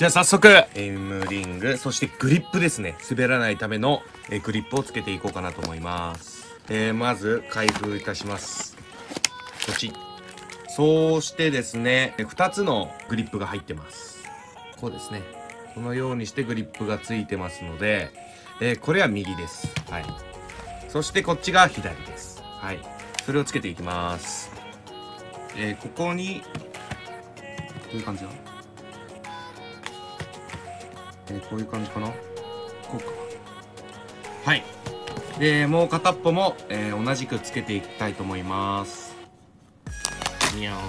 じゃあ早速、エイムリング、そしてグリップですね。滑らないための、えグリップをつけていこうかなと思います。えー、まず、開封いたします。こっち。そうしてですね、2つのグリップが入ってます。こうですね。このようにしてグリップがついてますので、えー、これは右です。はい。そしてこっちが左です。はい。それをつけていきます。えー、ここに、こういう感じだえー、こういう感じかな。こうか。はい。でもう片っぽも、えー、同じくつけていきたいと思います。にゃん。よ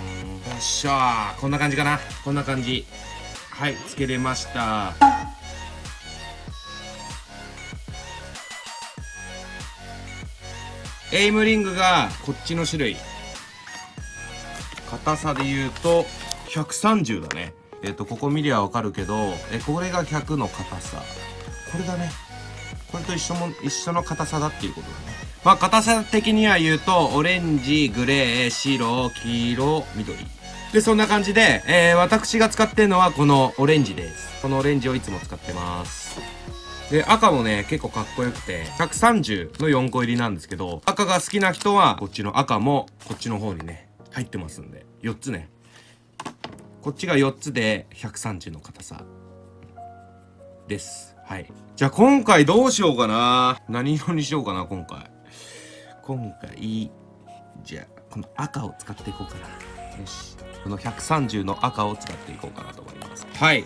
っしゃこんな感じかな。こんな感じ。はいつけれました。エイムリングがこっちの種類。硬さで言うと130だねえっ、と、ここ見りゃわかるけど、えこれが100の硬さ。これだね。これと一緒も、一緒の硬さだっていうことだね。まあ、硬さ的には言うと、オレンジ、グレー、白、黄色、緑。で、そんな感じで、えー、私が使ってるのはこのオレンジです。このオレンジをいつも使ってます。で、赤もね、結構かっこよくて、130の4個入りなんですけど、赤が好きな人は、こっちの赤も、こっちの方にね、入ってますんで、4つね。こっちが4つで130の硬さです。はい。じゃあ今回どうしようかな。何色にしようかな、今回。今回、じゃあ、この赤を使っていこうかな。よし。この130の赤を使っていこうかなと思います。はい。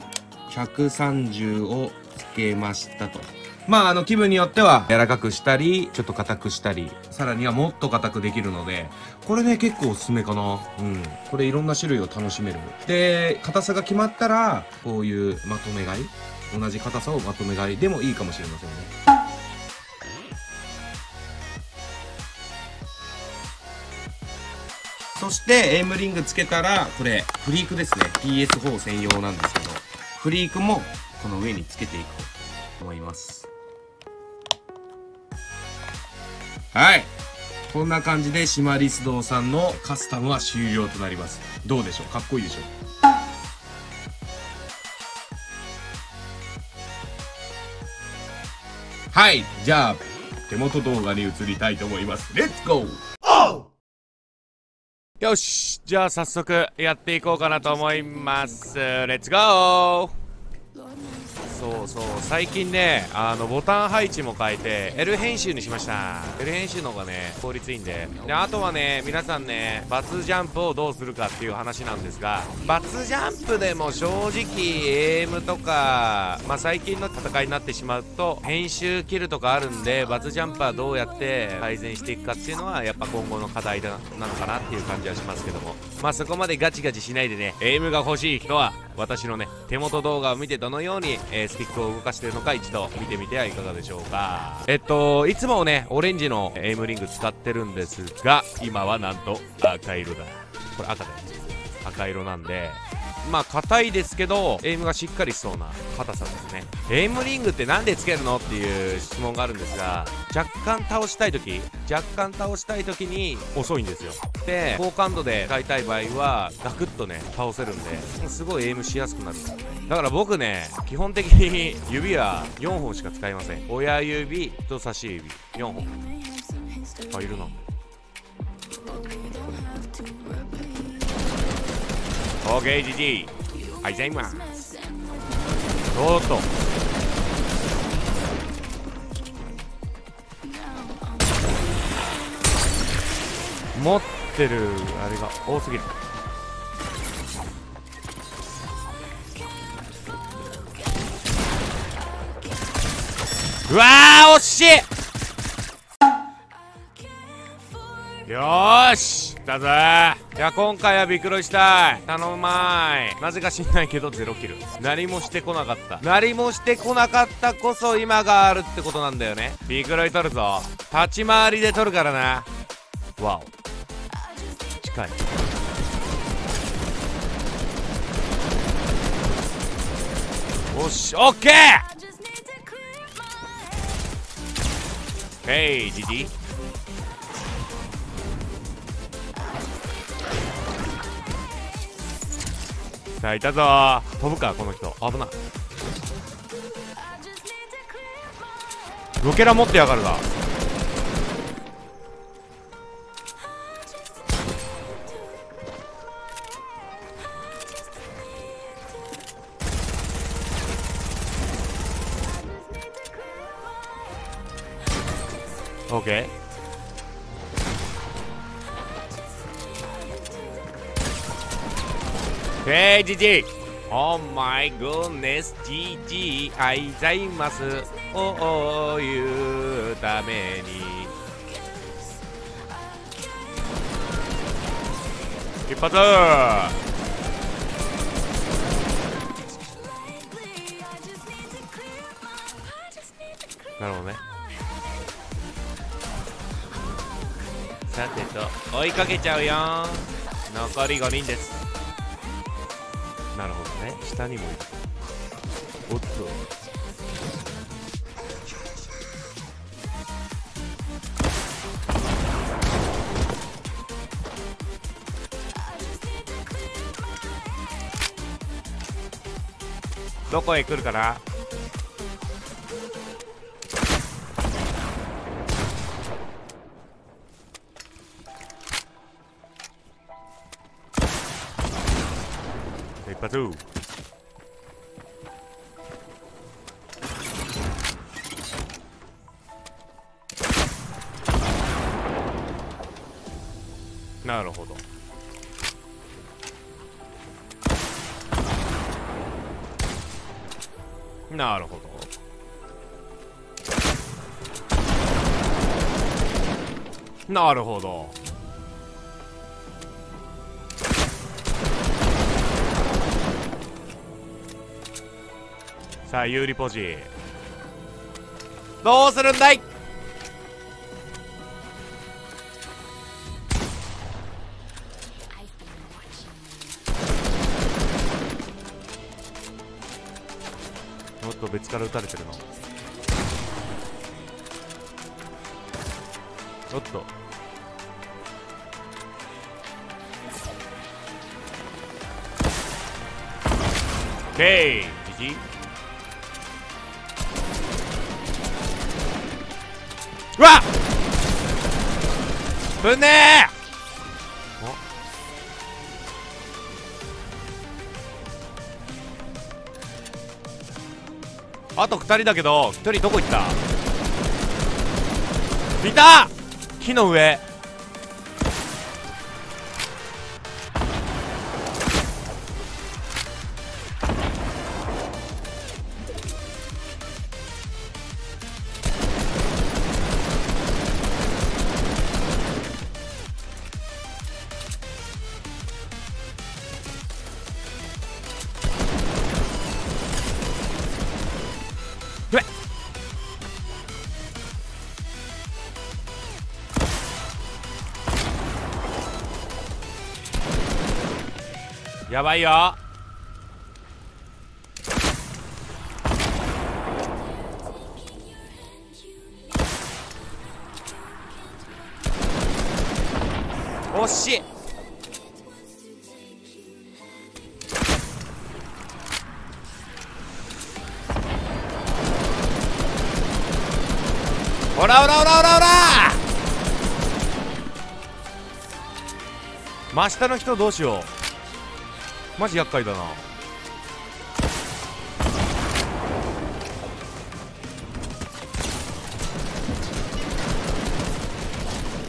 130をつけましたと。まあ、あの、気分によっては、柔らかくしたり、ちょっと硬くしたり、さらにはもっと硬くできるので、これね、結構おすすめかな。うん。これいろんな種類を楽しめる。で、硬さが決まったら、こういうまとめ買い同じ硬さをまとめ買いでもいいかもしれませんね。そして、エイムリングつけたら、これ、フリークですね。PS4 専用なんですけど、フリークもこの上につけていこうと思います。はい。こんな感じでシマリス堂さんのカスタムは終了となります。どうでしょう？かっこいいでしょう？はい。じゃあ手元動画に移りたいと思います。レッツゴーよし。じゃあ早速やっていこうかなと思います。レッツゴーそうそう最近ねあのボタン配置も変えて L 編集にしました。L 編集の方がね効率いいんで。であとはね皆さんねバツジャンプをどうするかっていう話なんですがバツジャンプでも正直エイムとかまあ最近の戦いになってしまうと編集切るとかあるんでバツジャンプはどうやって改善していくかっていうのはやっぱ今後の課題なのかなっていう感じはしますけども。まあそこまでガチガチしないでねエイムが欲しい人は私のね手元動画を見てどのように、えー、スティックを動かしてるのか一度見てみてはいかがでしょうか。えっといつもねオレンジのエイムリング使ってるんですが今はなんと赤色だ。これ赤だよ赤色なんでまあ硬いですけどエイムがしっかりしそうな硬さですね。エイムリングって何でつけるのっていう質問があるんですが若干倒したい時若干倒したい時に遅いんですよ。で高感度で使いたい場合はガクッとね倒せるんですごいエイムしやすくなるんですよね。だから僕ね基本的に指は4本しか使いません。親指人差し指4本。あいるな。OKGG はいじゃあ今。おっと持ってるあれが多すぎる。うわー惜しい。よーしだぜ。いや今回はビクロイしたい。頼むまい。なぜか知んないけどゼロキル。何もしてこなかった。何もしてこなかったこそ今があるってことなんだよね。ビクロイ取るぞ。立ち回りで取るからな。わお近い。おしオッケー！ヘイジジ。さあいたぞ飛ぶかこの人。危ない。ロケラ持ってやがるな。オッケー。えー、GG! Oh my goodness, GG! 愛ざいます。おういうために。一発なるほどね。さてと、追いかけちゃうよ残り5人です。なるほどね。下にもいるおっと。どこへ来るかな？一発なるほど。なるほど。なるほど。さあ有利ポジ。どうするんだい？おっと別から撃たれてるなおっと。オッケーうわっ。ぶねー。あ。と2人だけど1人どこ行った？いた。木の上。やばいよ。惜し。いほらほらほらほらほら。真下の人どうしよう。マジ厄介だな。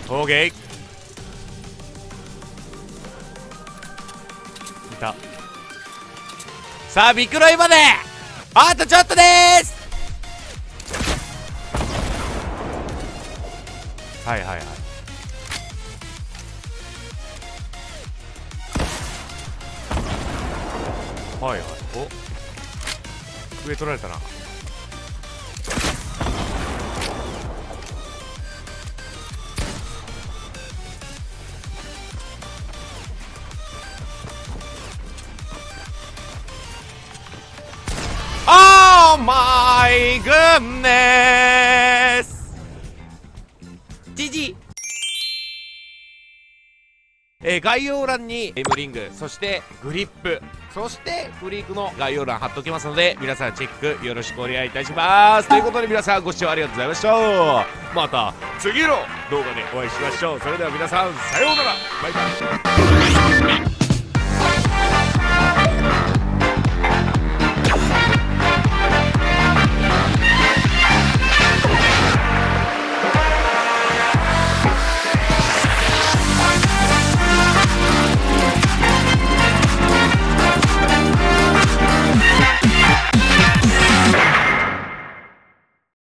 オーケーいた。さあビクロイまで。あとちょっとです。はいはいはい。はいはい。お。上取られたな。オーマイグッネスじじえー概要欄にエムリングそしてグリップそしてフリークの概要欄貼っときますので皆さんチェックよろしくお願いいたします。ということで皆さんご視聴ありがとうございました。また次の動画でお会いしましょう。それでは皆さんさようなら。バイバイ